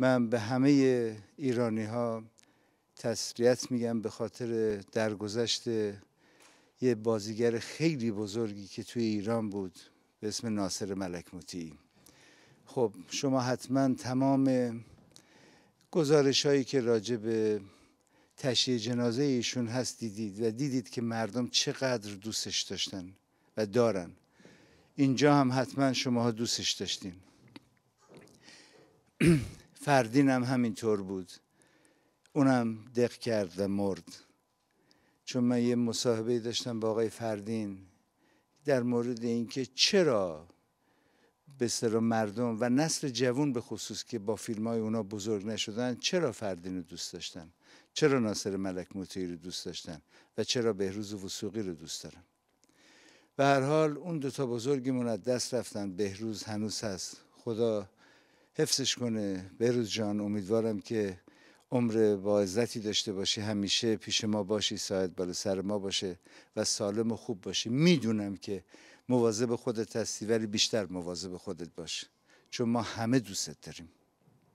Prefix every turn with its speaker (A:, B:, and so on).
A: من به همه ایرانی ها تسلیت میگم به خاطر درگذشت یه بازیگر خیلی بزرگی که توی ایران بود به اسم ناصر ملک خب شما حتما تمام گزارش هایی که راجع به تشییع جنازه ایشون هست دیدید و دیدید که مردم چقدر دوستش داشتن و دارن. اینجا هم حتما شما دوستش داشتین. فردین هم همینطور بود. اونم دق کرد و مرد. چون من یه مصاحبه داشتم با آقای فردین در مورد اینکه چرا به سر مردم و نسل جوون به خصوص که با فیلم های اونا بزرگ نشدن چرا فردین رو دوست داشتن؟ چرا ناصر ملک موتی رو دوست داشتن؟ و چرا بهروز وسوقی رو دوست دارن؟ به هر حال اون دوتا بزرگیمون از دست رفتن. بهروز هنوز هست. خدا حفظش کنه. بهروز جان امیدوارم که عمر با عزتی داشته باشی. همیشه پیش ما باشی ساعت بالا سر ما باشه و سالم و خوب باشی. می‌دونم که مواظب خودت هستی ولی بیشتر مواظب خودت باش چون ما همه دوستت داریم.